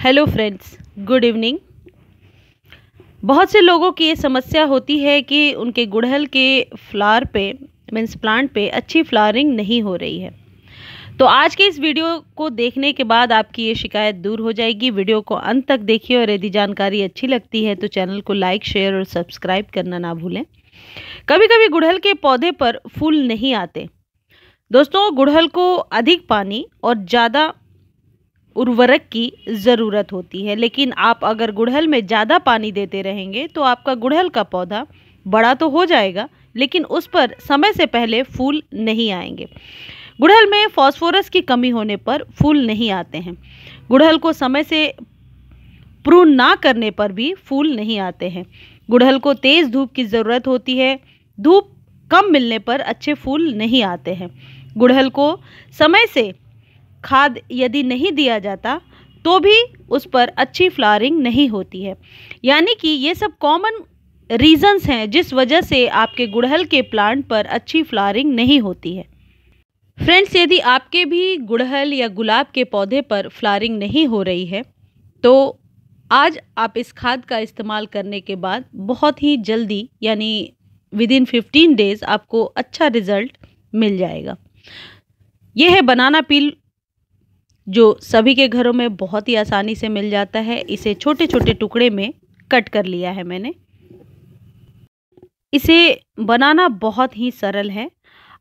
Hello friends good evening बहुत से लोगों की ये समस्या होती है कि उनके गुड़हल के फ्लावर पे मीन्स प्लांट पे अच्छी फ्लावरिंग नहीं हो रही है। तो आज के इस वीडियो को देखने के बाद आपकी ये शिकायत दूर हो जाएगी। वीडियो को अंत तक देखिए और यदि जानकारी अच्छी लगती है तो चैनल को लाइक शेयर और सब्सक्राइब करना ना भूलें। कभी कभी गुड़हल के पौधे पर फूल नहीं आते। दोस्तों, गुड़हल को अधिक पानी और ज़्यादा उर्वरक की ज़रूरत होती है। लेकिन आप अगर गुड़हल में ज़्यादा पानी देते रहेंगे तो आपका गुड़हल का पौधा बड़ा तो हो जाएगा, लेकिन उस पर समय से पहले फूल नहीं आएँगे। गुड़हल में फॉस्फोरस की कमी होने पर फूल नहीं आते हैं। गुड़हल को समय से प्रून ना करने पर भी फूल नहीं आते हैं। गुड़हल को तेज़ धूप की ज़रूरत होती है। धूप कम मिलने पर अच्छे फूल नहीं आते हैं। गुड़हल को समय से खाद यदि नहीं दिया जाता तो भी उस पर अच्छी फ्लावरिंग नहीं होती है। यानी कि ये सब कॉमन रीजंस हैं जिस वजह से आपके गुड़हल के प्लांट पर अच्छी फ्लावरिंग नहीं होती है। फ्रेंड्स यदि आपके भी गुड़हल या गुलाब के पौधे पर फ्लावरिंग नहीं हो रही है तो आज आप इस खाद का इस्तेमाल करने के बाद बहुत ही जल्दी, यानी विद इन फिफ्टीन डेज़ आपको अच्छा रिज़ल्ट मिल जाएगा। यह है बनाना पील जो सभी के घरों में बहुत ही आसानी से मिल जाता है, इसे छोटे छोटे टुकड़े में कट कर लिया है मैंने। इसे बनाना बहुत ही सरल है।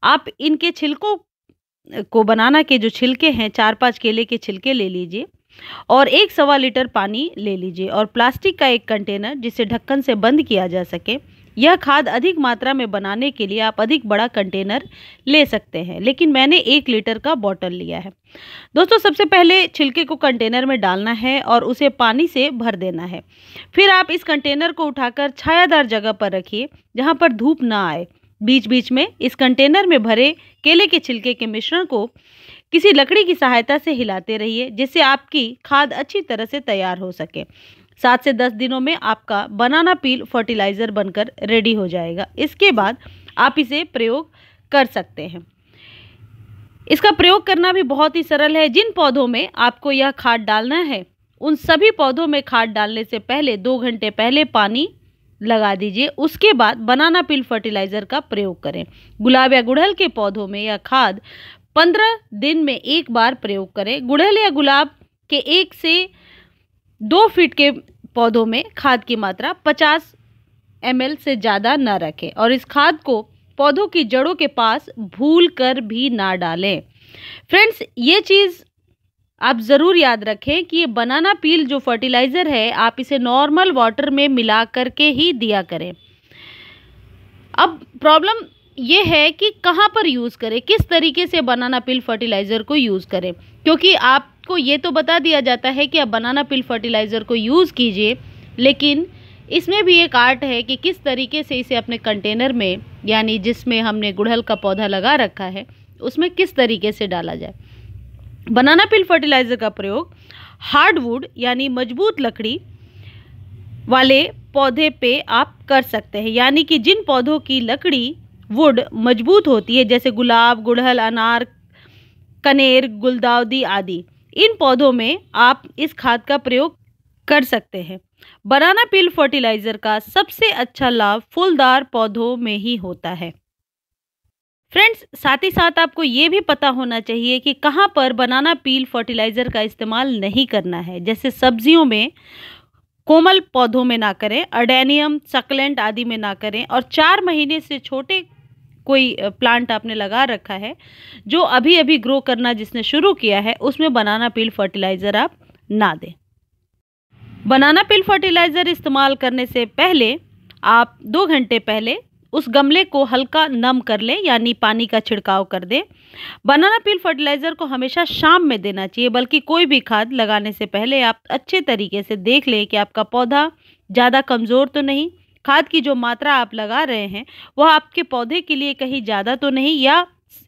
आप इनके छिलकों को बनाना के जो छिलके हैं चार पाँच केले के छिलके ले लीजिए और एक सवा लीटर पानी ले लीजिए और प्लास्टिक का एक कंटेनर जिसे ढक्कन से बंद किया जा सके यह खाद अधिक मात्रा में बनाने के लिए आप अधिक बड़ा कंटेनर ले सकते हैं। लेकिन मैंने एक लीटर का बॉटल लिया है। दोस्तों, सबसे पहले छिलके को कंटेनर में डालना है और उसे पानी से भर देना है। फिर आप इस कंटेनर को उठाकर छायादार जगह पर रखिए, जहाँ पर धूप ना आए। बीच बीच में इस कंटेनर में भरे केले के छिलके के मिश्रण को किसी लकड़ी की सहायता से हिलाते रहिए, जिससे आपकी खाद अच्छी तरह से तैयार हो सके। सात से दस दिनों में आपका बनाना पील फर्टिलाइज़र बनकर रेडी हो जाएगा। इसके बाद आप इसे प्रयोग कर सकते हैं। इसका प्रयोग करना भी बहुत ही सरल है। जिन पौधों में आपको यह खाद डालना है, उन सभी पौधों में खाद डालने से पहले दो घंटे पहले पानी लगा दीजिए। उसके बाद बनाना पिल फर्टिलाइज़र का प्रयोग करें। गुलाब या गुड़हल के पौधों में यह खाद पंद्रह दिन में एक बार प्रयोग करें। गुड़हल या गुलाब के एक से दो फीट के पौधों में खाद की मात्रा 50 एम से ज़्यादा न रखें और इस खाद को पौधों की जड़ों के पास भूल कर भी ना डालें। फ्रेंड्स, ये चीज़ आप ज़रूर याद रखें कि ये बनाना पील जो फर्टिलाइज़र है, आप इसे नॉर्मल वाटर में मिला करके ही दिया करें। अब प्रॉब्लम ये है कि कहाँ पर यूज़ करें, किस तरीके से बनाना पिल फर्टिलाइज़र को यूज़ करें, क्योंकि आपको ये तो बता दिया जाता है कि आप बनाना पिल फर्टिलाइज़र को यूज़ कीजिए, लेकिन इसमें भी एक आर्ट है कि किस तरीके से इसे अपने कंटेनर में, यानी जिसमें हमने गुड़हल का पौधा लगा रखा है, उसमें किस तरीके से डाला जाए। बनाना पिल फर्टिलाइज़र का प्रयोग हार्डवुड यानी मज़बूत लकड़ी वाले पौधे पे आप कर सकते हैं। यानी कि जिन पौधों की लकड़ी वुड मज़बूत होती है, जैसे गुलाब, गुड़हल, अनार, कनेर, गुलदाउदी आदि इन पौधों में आप इस खाद का प्रयोग कर सकते हैं। बनाना पिल फर्टिलाइज़र का सबसे अच्छा लाभ फूलदार पौधों में ही होता है। फ्रेंड्स, साथ ही साथ आपको ये भी पता होना चाहिए कि कहाँ पर बनाना पील फर्टिलाइज़र का इस्तेमाल नहीं करना है। जैसे सब्जियों में कोमल पौधों में ना करें, अडेनियम, सकलेंट आदि में ना करें और चार महीने से छोटे कोई प्लांट आपने लगा रखा है, जो अभी अभी ग्रो करना जिसने शुरू किया है, उसमें बनाना पील फर्टिलाइज़र आप ना दें। बनाना पील फर्टिलाइज़र इस्तेमाल करने से पहले, आप दो घंटे पहले उस गमले को हल्का नम कर लें, यानी पानी का छिड़काव कर दें। बनाना पील फर्टिलाइज़र को हमेशा शाम में देना चाहिए, बल्कि कोई भी खाद लगाने से पहले आप अच्छे तरीके से देख लें कि आपका पौधा ज़्यादा कमज़ोर तो नहीं खाद की जो मात्रा आप लगा रहे हैं, वह आपके पौधे के लिए कहीं ज़्यादा तो नहीं, या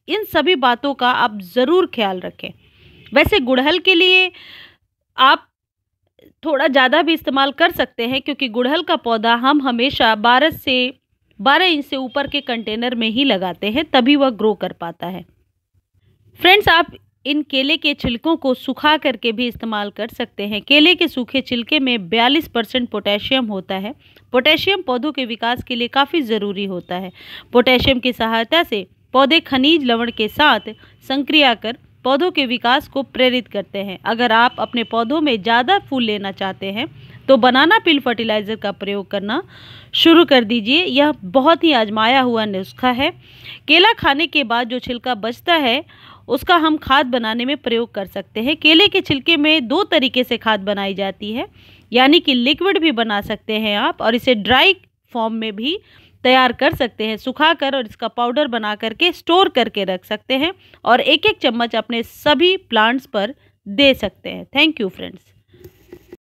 इन सभी बातों का आप ज़रूर ख्याल रखें। वैसे गुड़हल के लिए आप थोड़ा ज़्यादा भी इस्तेमाल कर सकते हैं, क्योंकि गुड़हल का पौधा हम हमेशा बारह से, बारह इंच से ऊपर के कंटेनर में ही लगाते हैं, तभी वह ग्रो कर पाता है। फ्रेंड्स, आप इन केले के छिलकों को सुखा करके भी इस्तेमाल कर सकते हैं। केले के सूखे छिलके में 42 परसेंट पोटेशियम होता है। पोटेशियम पौधों के विकास के लिए काफ़ी ज़रूरी होता है। पोटेशियम की सहायता से पौधे खनिज लवण के साथ संक्रिया कर पौधों के विकास को प्रेरित करते हैं। अगर आप अपने पौधों में ज़्यादा फूल लेना चाहते हैं तो बनाना पिल फर्टिलाइज़र का प्रयोग करना शुरू कर दीजिए। यह बहुत ही आजमाया हुआ नुस्खा है। केला खाने के बाद जो छिलका बचता है, उसका हम खाद बनाने में प्रयोग कर सकते हैं। केले के छिलके में दो तरीके से खाद बनाई जाती है, यानी कि लिक्विड भी बना सकते हैं आप और इसे ड्राई फॉर्म में भी तैयार कर सकते हैं। सुखा कर और इसका पाउडर बना करके स्टोर करके रख सकते हैं और एक एक चम्मच अपने सभी प्लांट्स पर दे सकते हैं। Thank you friends.